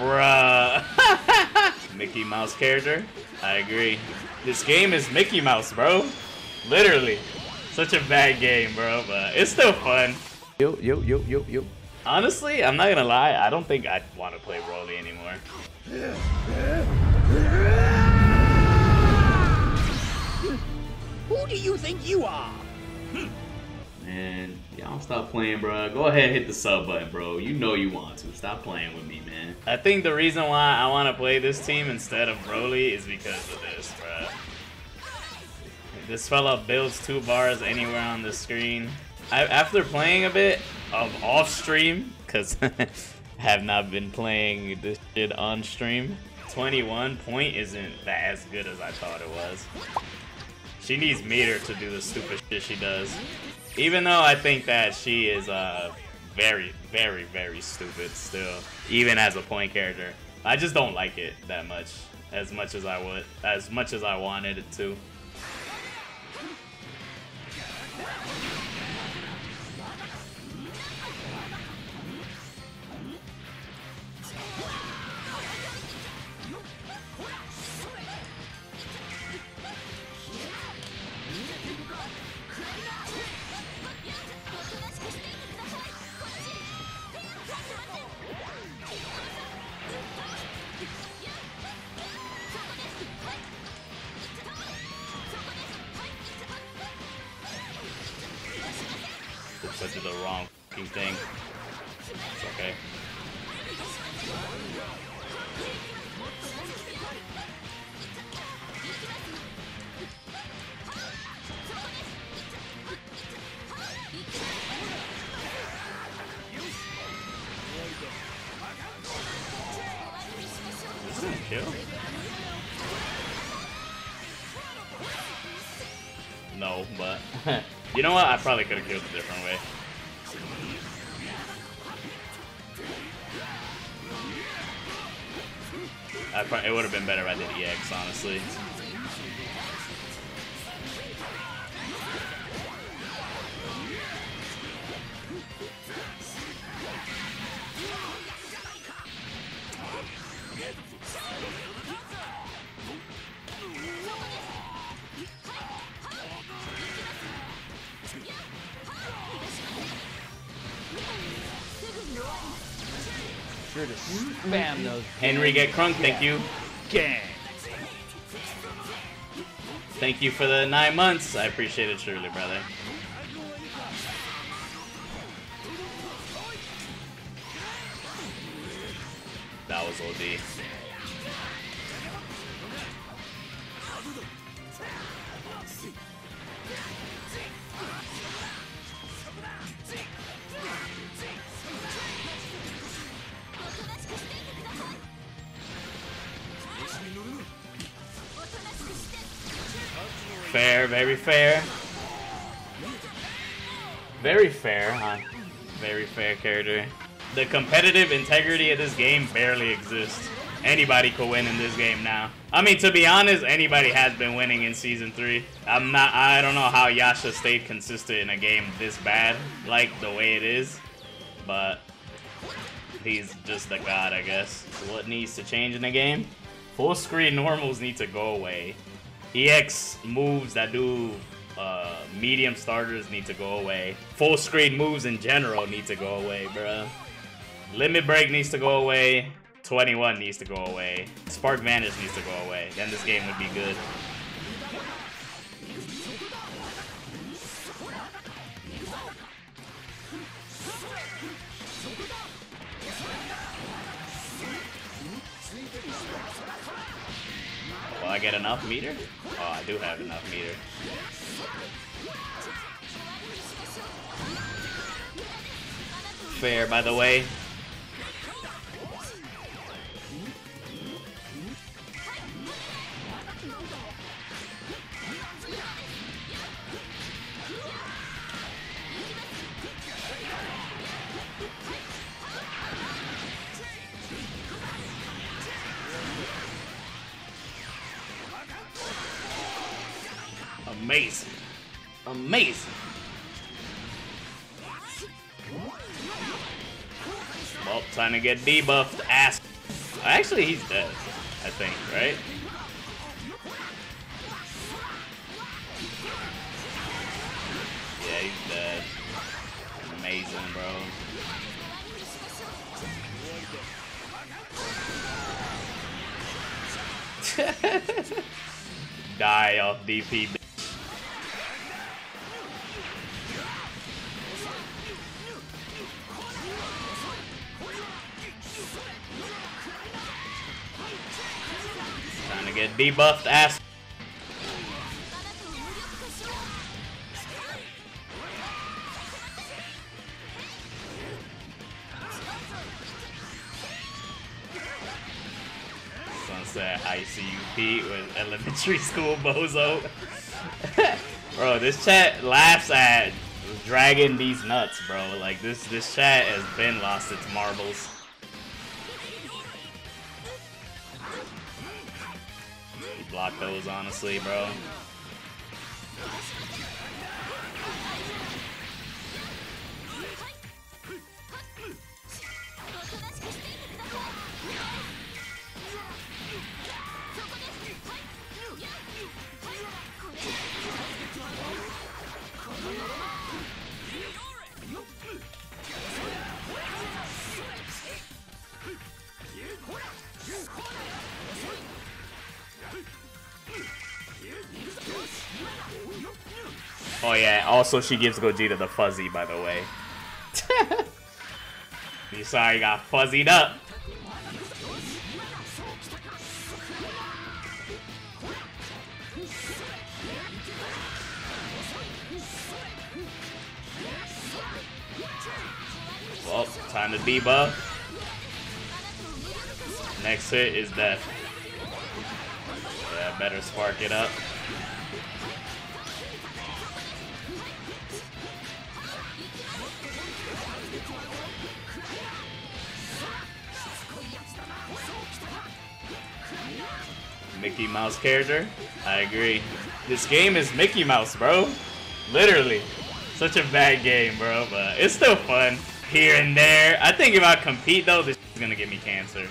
Bruh. Mickey Mouse character? I agree. This game is Mickey Mouse, bro. Literally. Such a bad game, bro, but it's still fun. Yo, yo, yo, yo, yo. Honestly, I'm not gonna lie, I don't think I want to play Broly anymore. Who do you think you are? Man, y'all stop playing, bro. Go ahead hit the sub button, bro. You know you want to. Stop playing with me, man. I think the reason why I want to play this team instead of Broly is because of this, bro. This fella builds two bars anywhere on the screen. I, after playing a bit of off stream, because I have not been playing this shit on stream, 21 point isn't that as good as I thought it was. She needs meter to do the stupid shit she does. Even though I think that she is uh very, very, very stupid still, even as a point character. I just don't like it that much, as much as I would, as much as I wanted it to. Oops, I did the wrong thing. It's okay. This is a kill? No, but you know what? I probably could have killed a different way. I it would have been better if I did EX, honestly. Sure to spam those. Henry get crunk, thank you. Gang. Thank you for the nine months. I appreciate it truly, brother. Fair, very fair. Very fair, huh? Very fair character. The competitive integrity of this game barely exists. Anybody could win in this game now. I mean, to be honest, anybody has been winning in season three. I'm not. I don't know how Yasha stayed consistent in a game this bad, like the way it is, but he's just the god, I guess. What needs to change in the game? Full screen normals need to go away. EX moves that do uh, medium starters need to go away. Full screen moves in general need to go away, bruh. Limit break needs to go away. 21 needs to go away. Spark Vanish needs to go away. Then this game would be good. Will I get enough meter? Oh, I do have enough meter. Fair, by the way. Amazing. Amazing. Well, time to get debuffed, ass. Actually, he's dead. I think, right? Yeah, he's dead. Amazing, bro. Die off DP. Debuffed ass. Sunset ICUP with elementary school bozo. bro, this chat laughs at dragging these nuts, bro. Like this this chat has been lost its marbles. He blocked those honestly, bro. Oh yeah, also she gives Gogeta the fuzzy, by the way. you he got fuzzied up. Well, time to debuff. Next hit is death. Yeah, better spark it up. Mickey Mouse character. I agree. This game is Mickey Mouse, bro. Literally. Such a bad game, bro, but it's still fun. Here and there. I think if I compete, though, this is gonna give me cancer.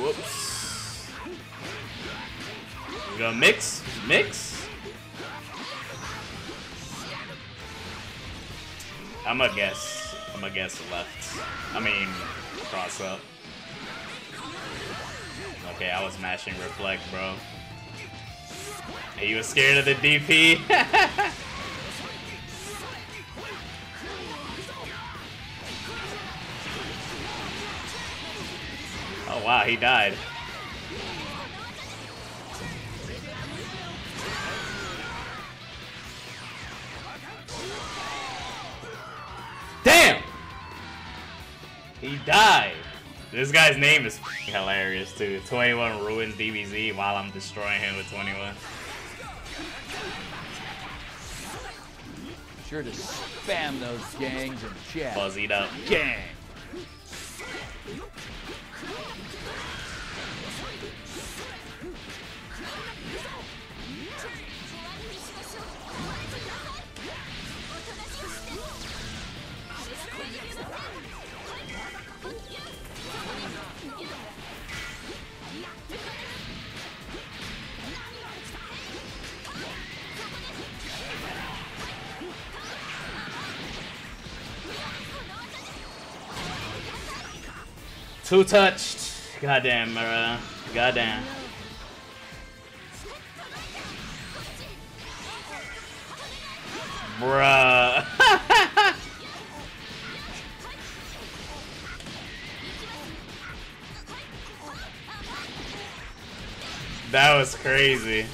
Whoops. We go mix, mix. I'm gonna guess. I'm gonna guess left. I mean, cross up. Okay, I was mashing reflect, bro. Hey, you was scared of the DP? oh wow, he died. This guy's name is hilarious too. 21 ruined DBZ while I'm destroying him with 21. Sure to spam those gangs and chat. Fuzzied up. Gang. Two touched. Goddamn, bro. Goddamn. Bruh. that was crazy.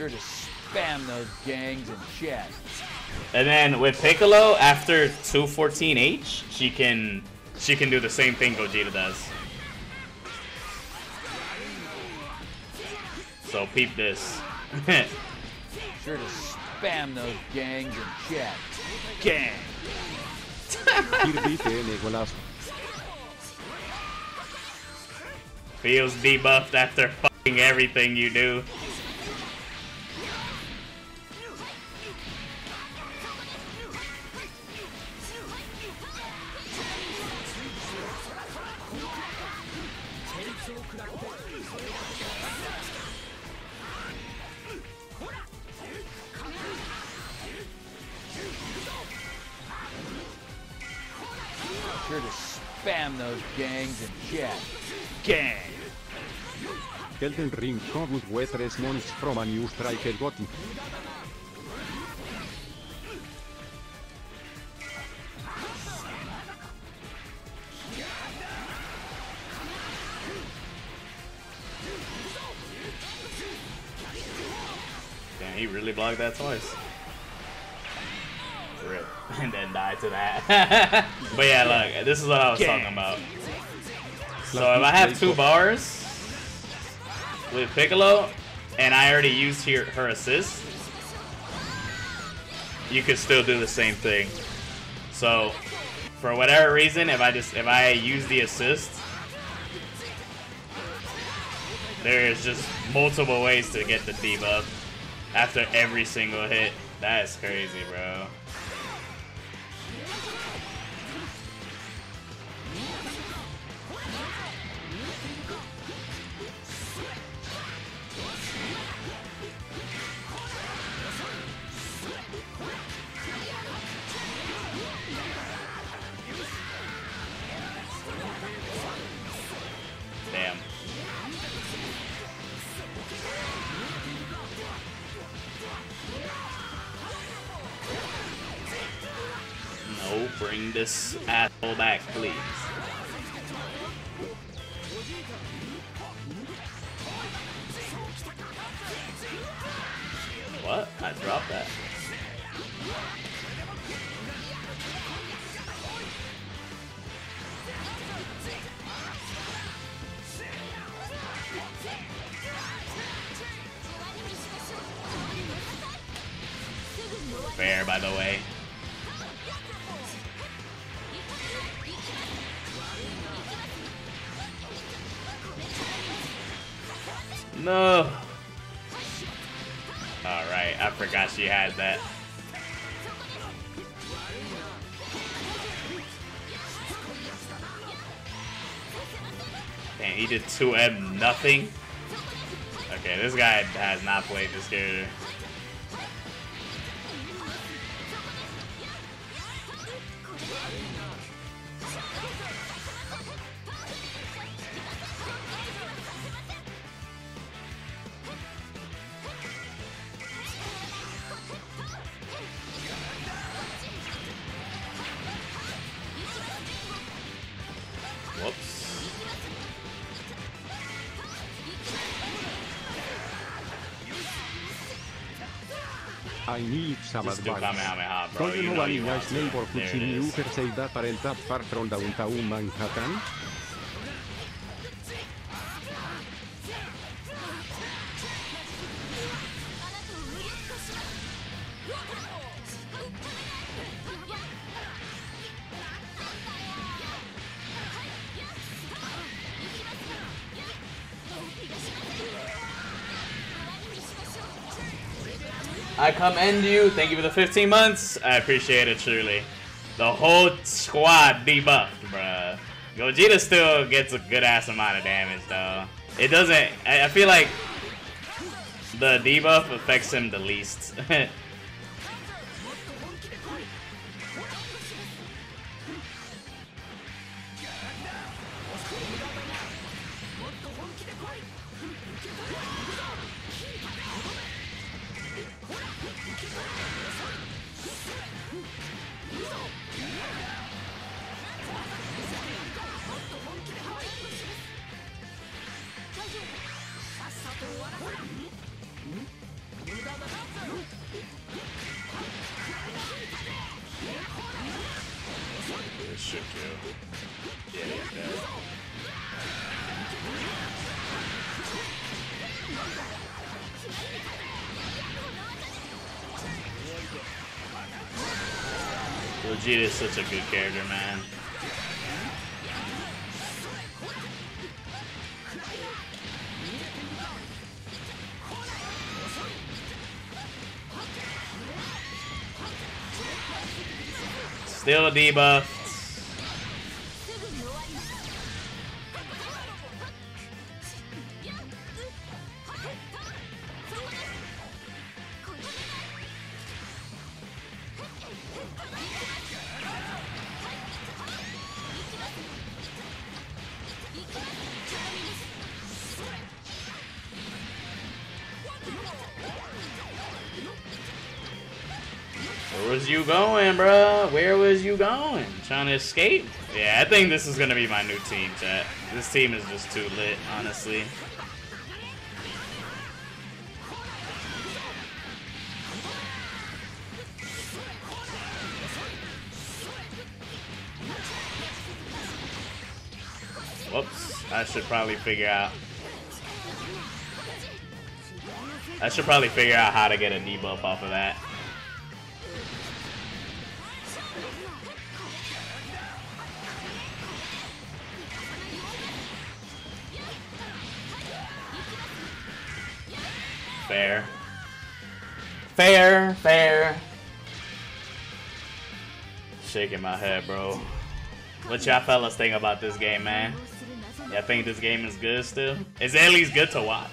Sure to spam those gangs in chat. And then with Piccolo, after 214H, she can she can do the same thing Gogeta does. So peep this. sure to spam those gangs and chat. Gang. Kirby Nicolas. Feels debuffed after fucking everything you do. Elden Ring covered with response from a new striker Gotti. Damn, he really blocked that twice. Rip. And then died to that. but yeah, look, this is what I was talking about. So if I have two bars with Piccolo, and I already used her, her assist, you could still do the same thing. So, for whatever reason, if I just if I use the assist, there's just multiple ways to get the debuff after every single hit. That is crazy, bro. This asshole back, please. What? I dropped that. Fair, by the way. That. He did 2M nothing. Okay, this guy has not played this character. Whoops. I need some Just advice. Kamehameha, bro. Don't you, you know, know any nice neighbor who can use her save from downtown Manhattan? I commend you. Thank you for the 15 months. I appreciate it truly. The whole squad debuffed, bruh. Gogeta still gets a good ass amount of damage though. It doesn't. I I feel like the debuff affects him the least. Vegeta is such a good character, man. Still debuffed. Where you going, bruh? Where was you going? Trying to escape? Yeah, I think this is gonna be my new team, chat. This team is just too lit, honestly. Whoops, I should probably figure out. I should probably figure out how to get a debuff off of that. Fair. Fair, fair. Shaking my head, bro. What y'all fellas think about this game, man? Y'all think this game is good still? It's at least good to watch.